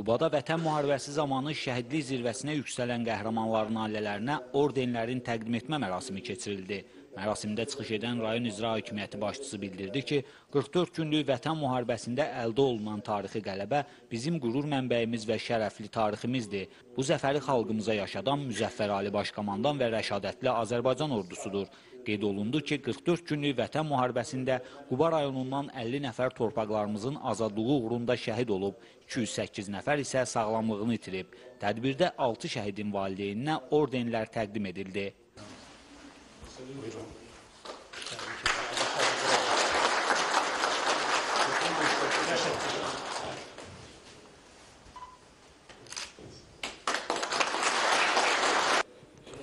Qubada vətən müharibəsi zamanı şəhidlik zirvəsinə yüksələn qəhrəmanların ailələrinə ordenlərin təqdim etmə mərasimi keçirildi. Mərasimdə çıxış edən rayon icra hakimiyyəti başçısı bildirdi ki, 44 günlük vətən müharibəsində əldə olunan tarixi qələbə bizim qürur mənbəyimiz və şərəfli tariximizdir. Bu zəfəri xalqımıza yaşadan Müzəffər Ali Başkomandan və rəşadətli Azərbaycan ordusudur. Qeyd olundu ki, 44 günlük vətən müharibəsində Quba rayonundan 50 nəfər torpaqlarımızın azadlığı uğrunda şəhid olub, 208 nəfər isə sağlamlığını itirib. Tədbirdə 6 şəhidin valideyninə ordenlər təqdim edildi.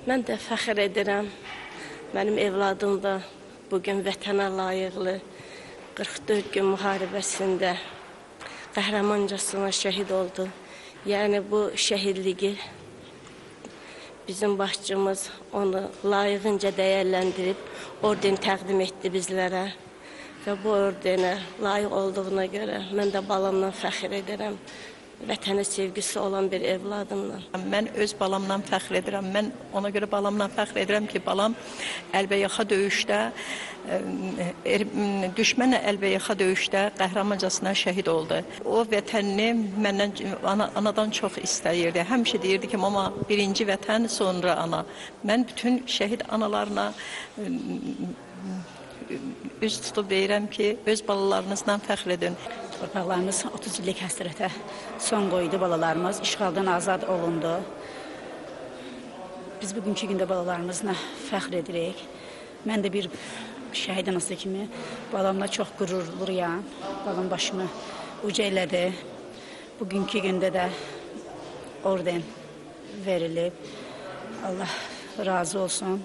Mən də fəxr edirəm. Mənim evladım da bugün vətənə layiqli 44 gün müharibəsində qəhrəmancasına şəhid oldu. Yəni bu şəhidliyi bizim başçımız onu layiqincə dəyərləndirib orden təqdim etdi bizlərə. Və bu ordenə layiq olduğuna görə mən də balamla fəxr edirəm. Vətənə sevgisi olan bir evladımla. Mən öz balamdan fəxr edirəm. Mən ona görə balamdan fəxr edirəm ki, balam əlbəyaxa döyüşdə ə, er, m, düşmənlə əlbəyaxa döyüşdə qəhrəmancasına şəhid oldu. O vətənini məndən ana, anadan çox istəyirdi. Həmişə deyirdi ki, mama birinci vətən, sonra ana. Mən bütün şəhid analarına ə, üz tutub deyirəm ki, öz balalarınızdan fəxr edin. Torpaqlarımız 30 illik həsrətə son qoydu balalarımız, işğaldan azad olundu. Biz bugünkü gündə balalarımızla fəxr edirik. Mən də bir şəhid anası kimi balamla çox qürurluyam. Balam başımı uca elədi. Bugünkü gündə də orden verilib. Allah razı olsun.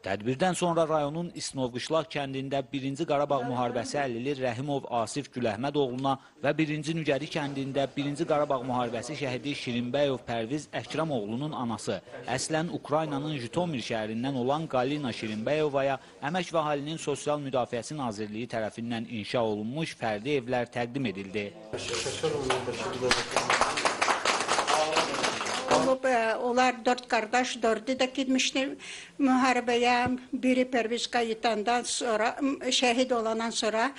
Tədbirdən sonra rayonun İsnovqışlaq kəndində 1-ci Qarabağ müharibəsi əlili Rəhimov Asif Güləhmədoğluna və 1-ci Nügəri kəndində 1-ci Qarabağ müharibəsi şəhidi Şirinbəyov Pərviz Əkramoğlunun anası, əslən Ukraynanın Jitomir şəhərindən olan Qalina Şirinbəyovaya Əmək və Əhalinin Sosial Müdafiəsi Nazirliyi tərəfindən inşa olunmuş fərdi evlər təqdim edildi. Olub, e, onlar dört kardeş, dördü de gitmiştir müharibeye. Biri Perviz kayıtından sonra, şehit olandan sonra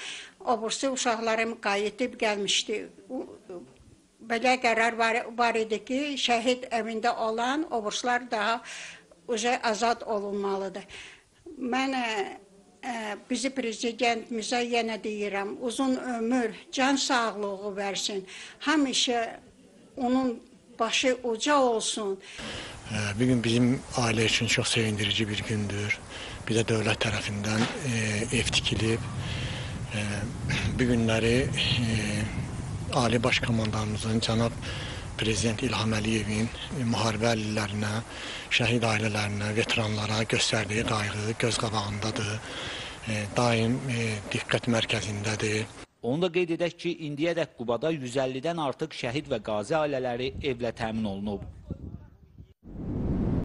obursu uşaqlarım qayıtıb gəlmişdi. U- Belə qərar var, var idi ki, şəhid evində olan oburslar daha uca azad olunmalıdır. Mən e, e, bizi prezidentimizə yenə deyirəm, uzun ömür, can sağlığı versin. Həmişə onun başı uca olsun. Ee, Bugün bizim aile için çok sevindirici bir gündür. Bir de devlet tarafından e, ev tikilip e, bu günleri e, Ali Başkomandanımızın Cənab Prezident İlham Əliyevin müharibə əlillərinə, şəhid ailələrinə, veteranlara göstərdiyi qayğı göz qabağındadır. Daim diqqət mərkəzindədir. Onu da qeyd edək ki, indiyədək Qubada 150-dən artıq şəhid və qazi ailələri evlə təmin olunub.